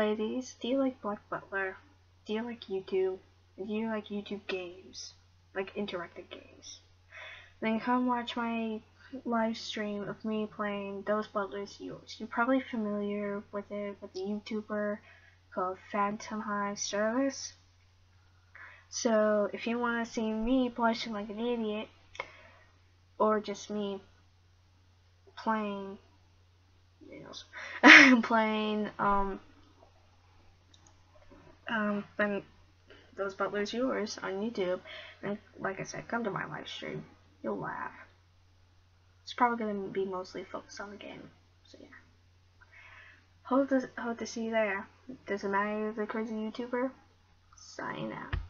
ladies, do you like Black Butler? Do you like YouTube? Do you like YouTube games? Like interactive games? Then come watch my live stream of me playing Those Butlers Yours. You're probably familiar with it with the YouTuber called Phantomhive Service. So if you want to see me blushing like an idiot, or just me playing, you know, playing, um, um, then those butlers yours on YouTube, and like I said, come to my live stream. You'll laugh. It's probably gonna be mostly focused on the game. So yeah. Hope to hope to see you there. Doesn't matter the crazy YouTuber. Sign out.